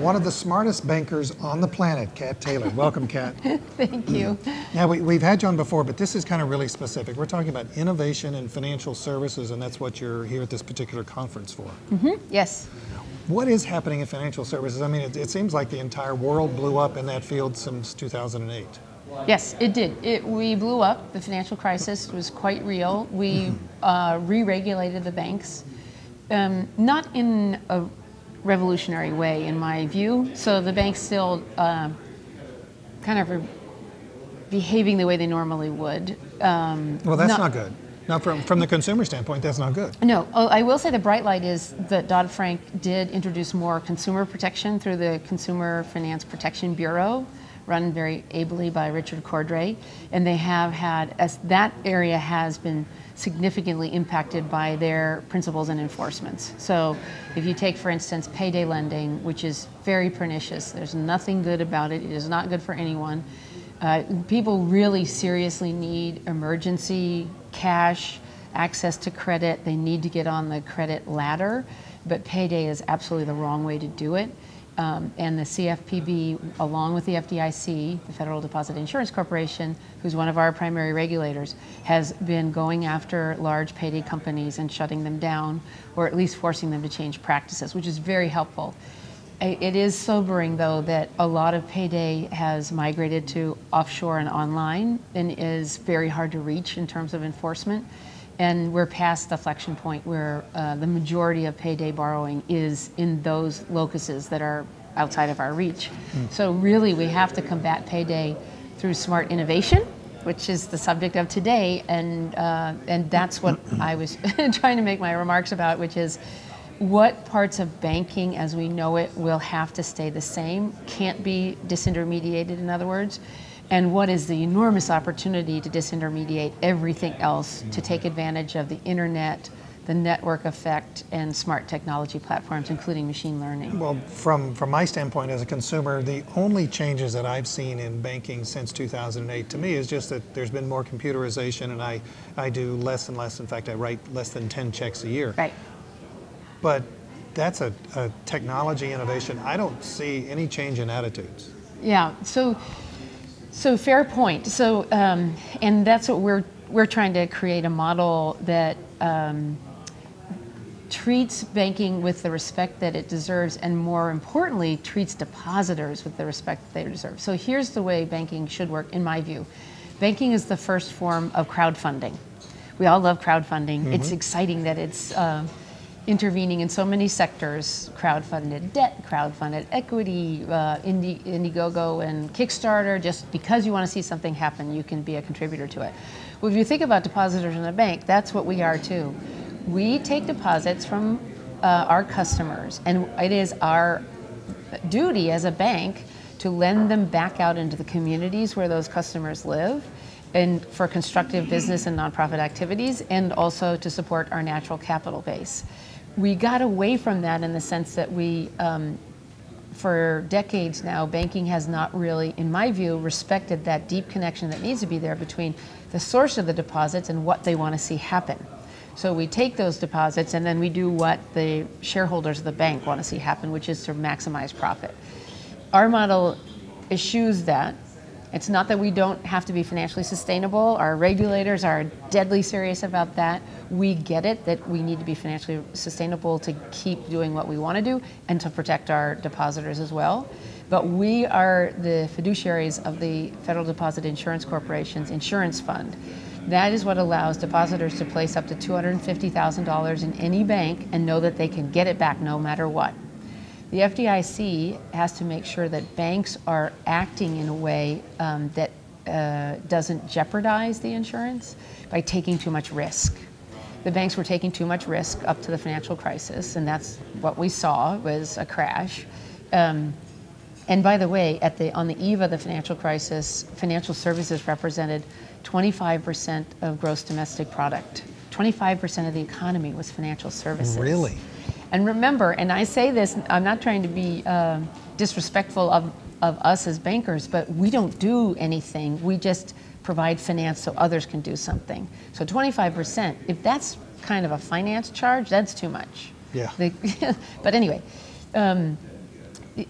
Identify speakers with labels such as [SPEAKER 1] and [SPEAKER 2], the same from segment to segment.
[SPEAKER 1] one of the smartest bankers on the planet, Kat Taylor. Welcome, Kat.
[SPEAKER 2] Thank you.
[SPEAKER 1] Now, we, we've had you on before, but this is kind of really specific. We're talking about innovation in financial services, and that's what you're here at this particular conference for.
[SPEAKER 2] Mm-hmm. Yes.
[SPEAKER 1] What is happening in financial services? I mean, it, it seems like the entire world blew up in that field since 2008.
[SPEAKER 2] Yes, it did. It, we blew up. The financial crisis was quite real. We uh, re regulated the banks, um, not in a revolutionary way, in my view. So the banks still uh, kind of behaving the way they normally would.
[SPEAKER 1] Um, well, that's not, not good. Now, from, from the consumer standpoint, that's not good.
[SPEAKER 2] No, oh, I will say the bright light is that Dodd Frank did introduce more consumer protection through the Consumer Finance Protection Bureau, run very ably by Richard Cordray. And they have had, as that area has been significantly impacted by their principles and enforcements. So if you take, for instance, payday lending, which is very pernicious, there's nothing good about it, it is not good for anyone. Uh, people really seriously need emergency cash, access to credit. They need to get on the credit ladder, but payday is absolutely the wrong way to do it. Um, and the CFPB, along with the FDIC, the Federal Deposit Insurance Corporation, who's one of our primary regulators, has been going after large payday companies and shutting them down, or at least forcing them to change practices, which is very helpful. It is sobering, though, that a lot of payday has migrated to offshore and online and is very hard to reach in terms of enforcement. And we're past the flexion point where uh, the majority of payday borrowing is in those locuses that are outside of our reach. Mm. So, really, we have to combat payday through smart innovation, which is the subject of today. And, uh, and that's what I was trying to make my remarks about, which is what parts of banking as we know it will have to stay the same, can't be disintermediated, in other words, and what is the enormous opportunity to disintermediate everything else to take advantage of the internet, the network effect, and smart technology platforms, including machine learning?
[SPEAKER 1] Well, from, from my standpoint as a consumer, the only changes that I've seen in banking since 2008 to me is just that there's been more computerization and I, I do less and less. In fact, I write less than 10 checks a year.
[SPEAKER 2] Right.
[SPEAKER 1] But that's a, a technology innovation. I don't see any change in attitudes.
[SPEAKER 2] Yeah. So so fair point. So, um, and that's what we're we're trying to create a model that um, treats banking with the respect that it deserves, and more importantly, treats depositors with the respect that they deserve. So here's the way banking should work, in my view. Banking is the first form of crowdfunding. We all love crowdfunding. Mm-hmm. It's exciting that it's. Uh, intervening in so many sectors crowdfunded debt, crowdfunded equity, uh, Indie, Indiegogo, and Kickstarter. Just because you want to see something happen, you can be a contributor to it. Well, if you think about depositors in a bank, that's what we are too. We take deposits from uh, our customers, and it is our duty as a bank to lend them back out into the communities where those customers live and for constructive business and nonprofit activities, and also to support our natural capital base we got away from that in the sense that we, um, for decades now, banking has not really, in my view, respected that deep connection that needs to be there between the source of the deposits and what they want to see happen. So we take those deposits and then we do what the shareholders of the bank want to see happen, which is to maximize profit. Our model eschews that it's not that we don't have to be financially sustainable. Our regulators are deadly serious about that. We get it that we need to be financially sustainable to keep doing what we want to do and to protect our depositors as well. But we are the fiduciaries of the Federal Deposit Insurance Corporation's insurance fund. That is what allows depositors to place up to $250,000 in any bank and know that they can get it back no matter what. The FDIC has to make sure that banks are acting in a way um, that uh, doesn't jeopardize the insurance by taking too much risk. The banks were taking too much risk up to the financial crisis, and that's what we saw was a crash. Um, and by the way, at the, on the eve of the financial crisis, financial services represented 25% of gross domestic product. 25% of the economy was financial services.
[SPEAKER 1] Really?
[SPEAKER 2] And remember, and I say this, I'm not trying to be uh, disrespectful of, of us as bankers, but we don't do anything. We just provide finance so others can do something. So 25%, if that's kind of a finance charge, that's too much.
[SPEAKER 1] Yeah.
[SPEAKER 2] but anyway, um,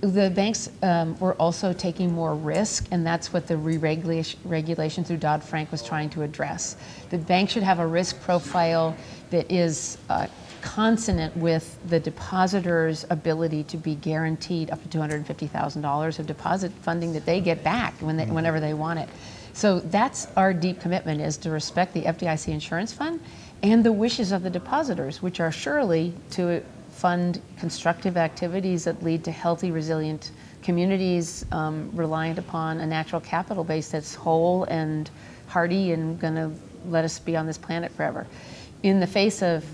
[SPEAKER 2] the banks um, were also taking more risk, and that's what the re-regulation regulation through Dodd Frank was trying to address. The bank should have a risk profile that is uh, consonant with the depositor's ability to be guaranteed up to $250,000 of deposit funding that they get back when they, whenever they want it. So that's our deep commitment is to respect the FDIC insurance fund and the wishes of the depositors, which are surely to fund constructive activities that lead to healthy, resilient communities um, reliant upon a natural capital base that's whole and hardy and going to let us be on this planet forever. In the face of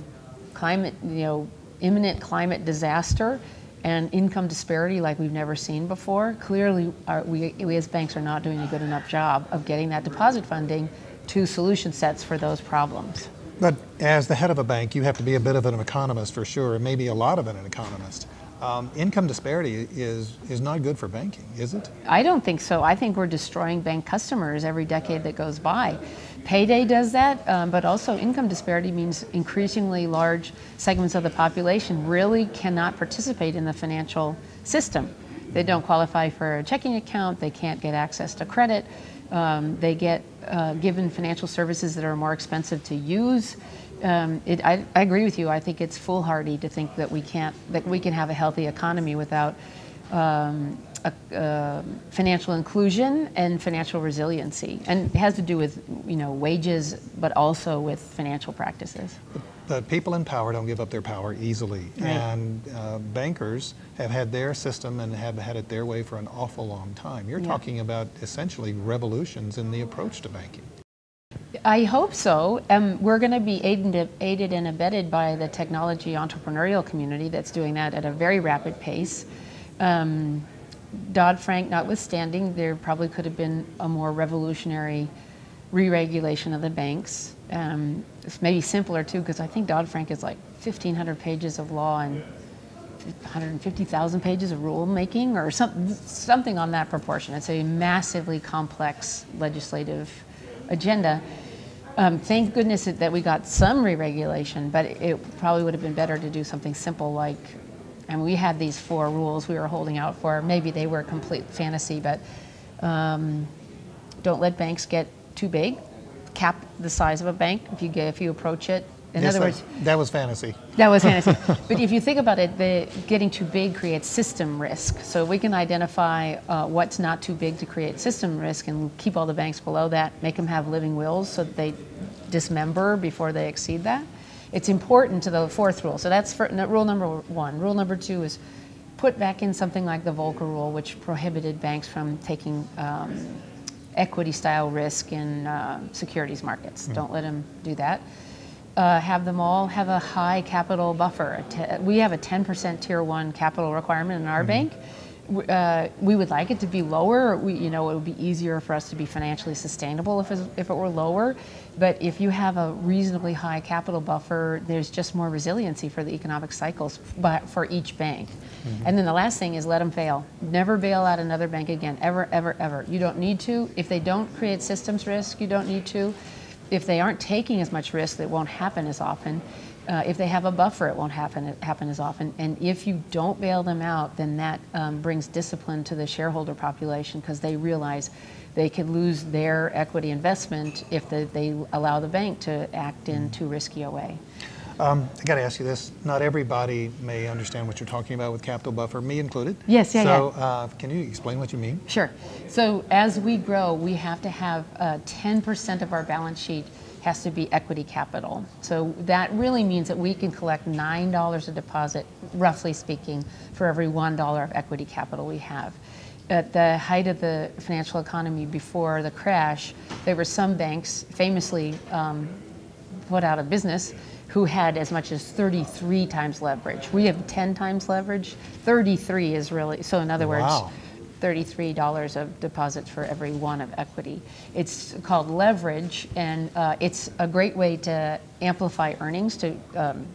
[SPEAKER 2] climate, you know, imminent climate disaster and income disparity like we've never seen before, clearly our, we, we as banks are not doing a good enough job of getting that deposit funding to solution sets for those problems.
[SPEAKER 1] But as the head of a bank, you have to be a bit of an economist for sure, and maybe a lot of an economist. Um, income disparity is, is not good for banking, is it?
[SPEAKER 2] I don't think so. I think we're destroying bank customers every decade that goes by. Payday does that, um, but also income disparity means increasingly large segments of the population really cannot participate in the financial system. They don't qualify for a checking account, they can't get access to credit, um, they get uh, given financial services that are more expensive to use. Um, it, I, I, agree with you. I think it's foolhardy to think that we can't that we can have a healthy economy without um, a, uh, financial inclusion and financial resiliency, and it has to do with you know wages, but also with financial practices.
[SPEAKER 1] But people in power don't give up their power easily, right. and uh, bankers have had their system and have had it their way for an awful long time. You're yeah. talking about essentially revolutions in the approach to banking.
[SPEAKER 2] I hope so. Um, we're going to be aided, aided and abetted by the technology entrepreneurial community that's doing that at a very rapid pace. Um, Dodd Frank notwithstanding, there probably could have been a more revolutionary re regulation of the banks. Um, it's maybe simpler too, because I think Dodd Frank is like 1,500 pages of law and 150,000 pages of rulemaking or some, something on that proportion. It's a massively complex legislative agenda. Um, thank goodness that we got some re-regulation, but it probably would have been better to do something simple like, and we had these four rules we were holding out for. Maybe they were complete fantasy, but um, don't let banks get too big. Cap the size of a bank if you get if you approach it in
[SPEAKER 1] yes,
[SPEAKER 2] other words,
[SPEAKER 1] that was fantasy.
[SPEAKER 2] That was fantasy. but if you think about it, the getting too big creates system risk. So we can identify uh, what's not too big to create system risk and keep all the banks below that, make them have living wills so that they dismember before they exceed that. It's important to the fourth rule. So that's for, no, rule number one. Rule number two is put back in something like the Volcker rule, which prohibited banks from taking um, equity style risk in uh, securities markets. Mm. Don't let them do that uh, have them all have a high capital buffer. We have a 10% tier one capital requirement in our mm-hmm. bank. Uh, we would like it to be lower. We, you know, it would be easier for us to be financially sustainable if, if it were lower. But if you have a reasonably high capital buffer, there's just more resiliency for the economic cycles for each bank. Mm-hmm. And then the last thing is let them fail. Never bail out another bank again, ever, ever, ever. You don't need to. If they don't create systems risk, you don't need to if they aren't taking as much risk, it won't happen as often. Uh, if they have a buffer, it won't happen happen as often. And if you don't bail them out, then that um, brings discipline to the shareholder population because they realize they could lose their equity investment if the, they allow the bank to act in too risky a way.
[SPEAKER 1] Um, I got to ask you this. Not everybody may understand what you're talking about with capital buffer, me included.
[SPEAKER 2] Yes, yeah,
[SPEAKER 1] so,
[SPEAKER 2] yeah.
[SPEAKER 1] Uh, can you explain what you mean?
[SPEAKER 2] Sure. So as we grow, we have to have uh, 10% of our balance sheet has to be equity capital. So that really means that we can collect $9 a deposit, roughly speaking, for every $1 of equity capital we have at the height of the financial economy before the crash, there were some banks famously um, put out of business who had as much as 33 times leverage. We have 10 times leverage. 33 is really, so in other
[SPEAKER 1] wow.
[SPEAKER 2] words, $33 of deposits for every one of equity. It's called leverage, and uh, it's a great way to amplify earnings. To um,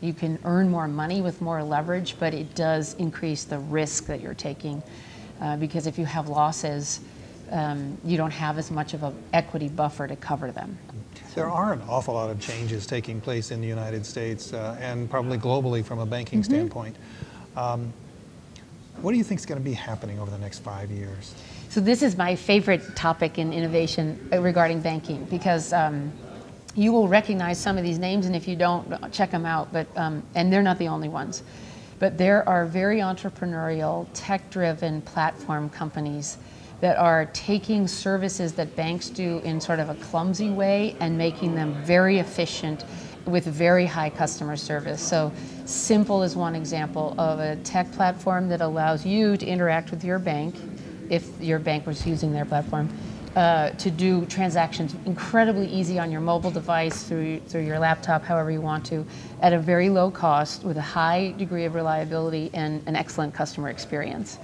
[SPEAKER 2] you can earn more money with more leverage, but it does increase the risk that you're taking uh, because if you have losses, um, you don't have as much of an equity buffer to cover them.
[SPEAKER 1] There are an awful lot of changes taking place in the United States uh, and probably globally from a banking mm-hmm. standpoint. Um, What do you think is going to be happening over the next five years?
[SPEAKER 2] So this is my favorite topic in innovation uh, regarding banking because um, you will recognize some of these names, and if you don't, check them out. But um, and they're not the only ones. But there are very entrepreneurial, tech-driven platform companies that are taking services that banks do in sort of a clumsy way and making them very efficient with very high customer service. So Simple is one example of a tech platform that allows you to interact with your bank if your bank was using their platform uh, to do transactions incredibly easy on your mobile device, through, through your laptop, however you want to, at a very low cost with a high degree of reliability and an excellent customer experience.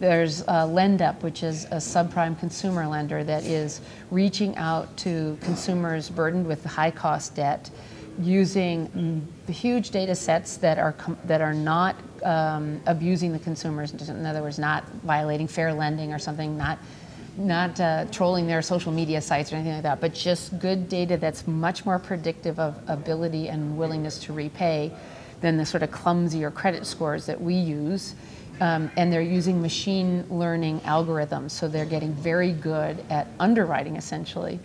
[SPEAKER 2] There's uh, LendUp, which is a subprime consumer lender that is reaching out to consumers burdened with high cost debt using huge data sets that are, that are not um, abusing the consumers, in other words, not violating fair lending or something, not not uh, trolling their social media sites or anything like that, but just good data that's much more predictive of ability and willingness to repay than the sort of clumsier credit scores that we use. Um, and they're using machine learning algorithms, so they're getting very good at underwriting essentially.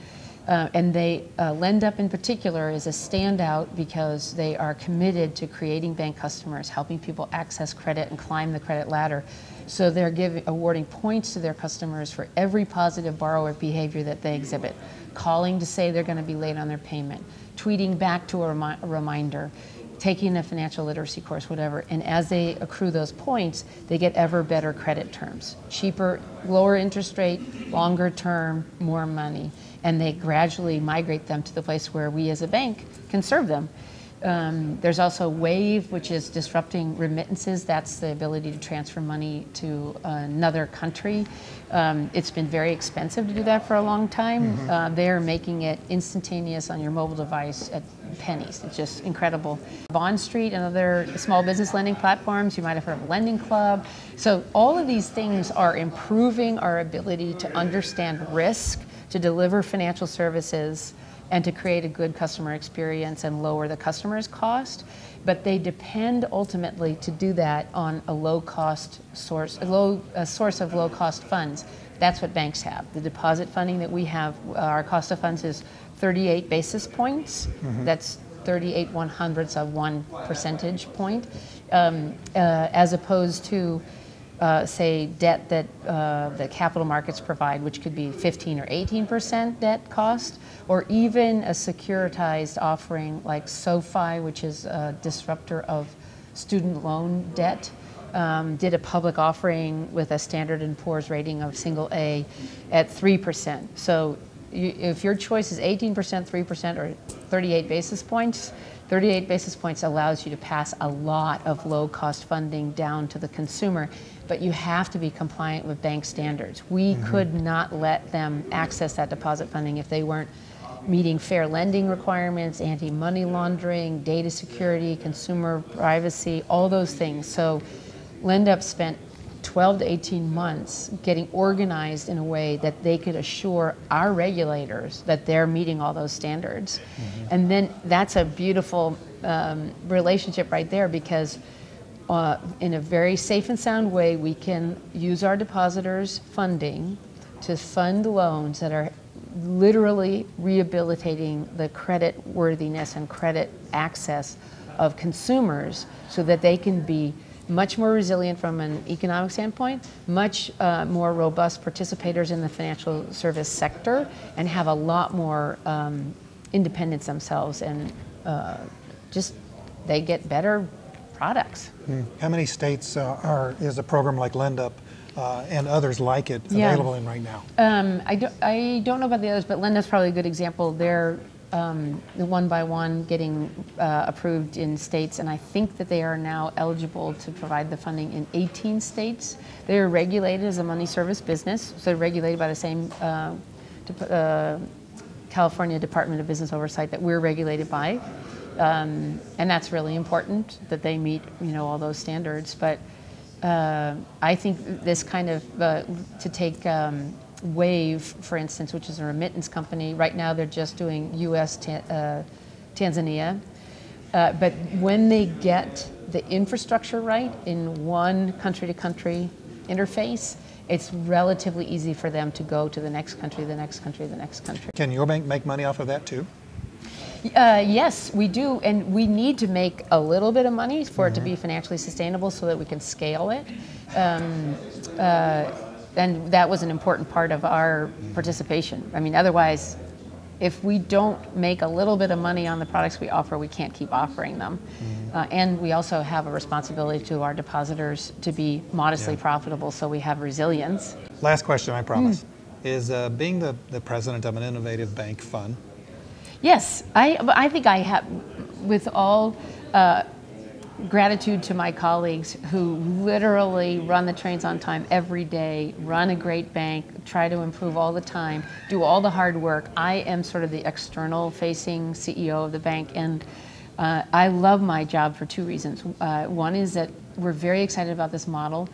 [SPEAKER 2] Uh, and they, uh, LendUp in particular is a standout because they are committed to creating bank customers, helping people access credit and climb the credit ladder. So they're giving, awarding points to their customers for every positive borrower behavior that they exhibit. Calling to say they're going to be late on their payment, tweeting back to a, remi a reminder, taking a financial literacy course, whatever. And as they accrue those points, they get ever better credit terms. Cheaper, lower interest rate, longer term, more money and they gradually migrate them to the place where we as a bank can serve them. Um, there's also Wave, which is disrupting remittances. That's the ability to transfer money to another country. Um, it's been very expensive to do that for a long time. Mm-hmm. Uh, they're making it instantaneous on your mobile device at pennies. It's just incredible. Bond Street and other small business lending platforms, you might have heard of Lending Club. So, all of these things are improving our ability to understand risk to deliver financial services and to create a good customer experience and lower the customer's cost. But they depend ultimately to do that on a low cost source, a low a source of low cost funds. That's what banks have. The deposit funding that we have, our cost of funds is 38 basis points. Mm-hmm. That's 38 one hundredths of one percentage point, um, uh, as opposed to uh, say, debt that uh, the capital markets provide, which could be 15 or 18 percent debt cost, or even a securitized offering like SoFi, which is a disruptor of student loan debt. Um, did a public offering with a Standard & Poor's rating of single A at 3%. So you, if your choice is 18%, 3%, or 38 basis points, 38 basis points allows you to pass a lot of low cost funding down to the consumer, but you have to be compliant with bank standards. We mm-hmm. could not let them access that deposit funding if they weren't meeting fair lending requirements, anti money laundering, data security, consumer privacy, all those things. So LendUp spent 12 to 18 months getting organized in a way that they could assure our regulators that they're meeting all those standards. Mm-hmm. And then that's a beautiful um, relationship right there because uh, in a very safe and sound way, we can use our depositors' funding to fund loans that are literally rehabilitating the credit worthiness and credit access of consumers so that they can be much more resilient from an economic standpoint, much uh, more robust participators in the financial service sector, and have a lot more um, independence themselves and uh, just they get better products.
[SPEAKER 1] Mm. How many states uh, are is a program like LendUp uh, and others like it available yeah. in right now?
[SPEAKER 2] Um, I, do, I don't know about the others, but LendUp's probably a good example. They're um, one by one getting uh, approved in states, and I think that they are now eligible to provide the funding in 18 states. They are regulated as a money service business, so they're regulated by the same uh, uh, California Department of Business Oversight that we're regulated by, um, and that's really important that they meet, you know, all those standards. But uh, I think this kind of uh, to take um, Wave, for instance, which is a remittance company, right now they're just doing U.S. Ta- uh, Tanzania. Uh, but when they get the infrastructure right in one country to country interface, it's relatively easy for them to go to the next country, the next country, the next country.
[SPEAKER 1] Can your bank make money off of that too?
[SPEAKER 2] Uh, yes, we do, and we need to make a little bit of money for it to be financially sustainable so that we can scale it. Um, uh, and that was an important part of our participation. I mean, otherwise, if we don't make a little bit of money on the products we offer, we can't keep offering them. Uh, and we also have a responsibility to our depositors to be modestly
[SPEAKER 1] Yeah.
[SPEAKER 2] profitable so we have resilience.
[SPEAKER 1] Last question, I promise. Is uh, being the, the president of an innovative bank fund.
[SPEAKER 2] Yes, I, I think I have, with all uh, gratitude to my colleagues who literally run the trains on time every day, run a great bank, try to improve all the time, do all the hard work. I am sort of the external facing CEO of the bank, and uh, I love my job for two reasons. Uh, one is that we're very excited about this model.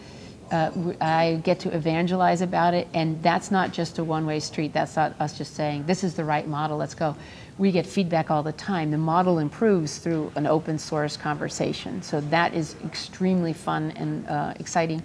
[SPEAKER 2] Uh, I get to evangelize about it, and that's not just a one way street. That's not us just saying, this is the right model, let's go. We get feedback all the time. The model improves through an open source conversation. So that is extremely fun and uh, exciting.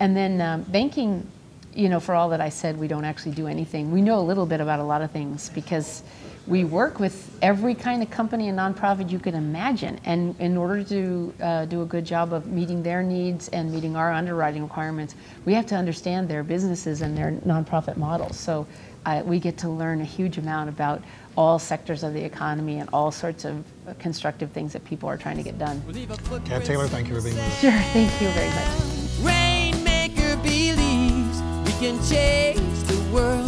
[SPEAKER 2] And then um, banking, you know, for all that I said, we don't actually do anything. We know a little bit about a lot of things because we work with every kind of company and nonprofit you can imagine. And in order to uh, do a good job of meeting their needs and meeting our underwriting requirements, we have to understand their businesses and their nonprofit models. So uh, we get to learn a huge amount about all sectors of the economy and all sorts of uh, constructive things that people are trying to get done.
[SPEAKER 1] Kat Taylor, thank you for being with us.
[SPEAKER 2] Sure, thank you very much.
[SPEAKER 3] Rainmaker believes we can change the world.